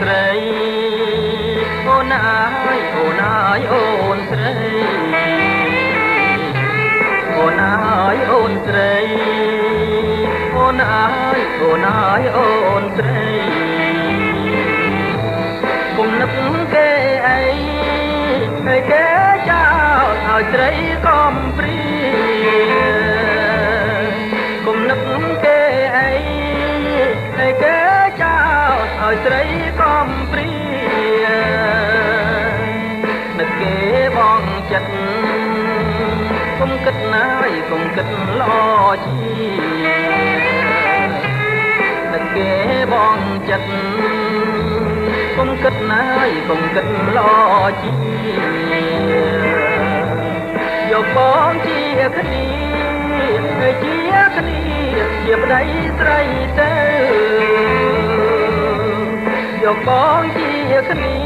ស្រីអូនអើយអូនអើយអូនស្រីអូនអើយអូនស្រីអូនអើយអូនអើយអូនស្រីគុំនឹកគេអីហើយគេចោលឲ្យស្រីកំព្រាគុំនឹកគេអីហើយគេ ចោលឲ្យស្រីកំព្រានឹកគេបងចិត្តគុំគិតណាយគុំគិតល្អជានឹកគេបងចិត្តគុំគិតណាយគុំគិតល្អជាយកបងជាគ្នាជាគ្នាជាប្តីស្រីទៅ យកបងជាគ្នា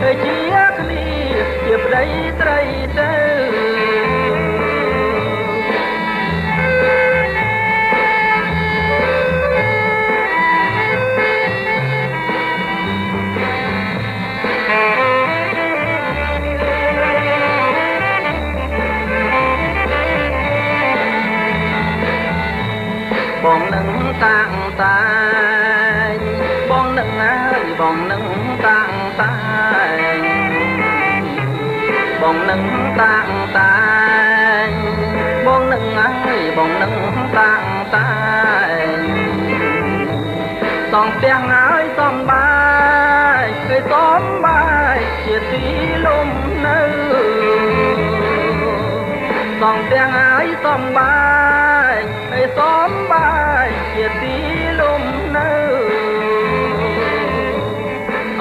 ជាគ្នាជាប្តីស្រីទៅបងនឹងតាំងតែងបងនឹងហើយ បងនឹងតាំងតែងបងនឹងតាំងតែងបងនឹងហើយបងនឹងតាំងតែងសំផ្ទះហើយសំបាយគឺសំបាយជាទីលំនៅសំផ្ទះហើយសំបាយឲ្យសំបាយ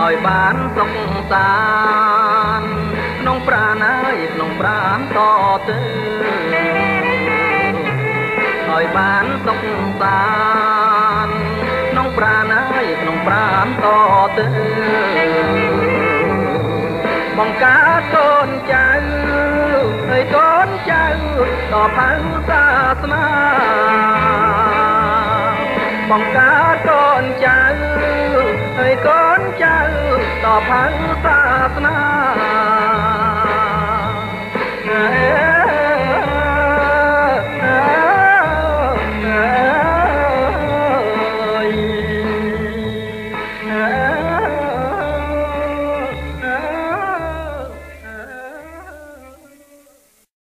ឲ្យបានសុខសាន្តក្នុងប្រាណហើយក្នុងប្រាណតទៅឲ្យបានសុខសាន្តក្នុងប្រាណហើយក្នុងប្រាណតទៅបង្កើតកូនចៅហើយកូនចៅដល់ផៅសាសនាបង្កើតកូនចៅហើយកូនចៅ ដល់ផៅសាសនា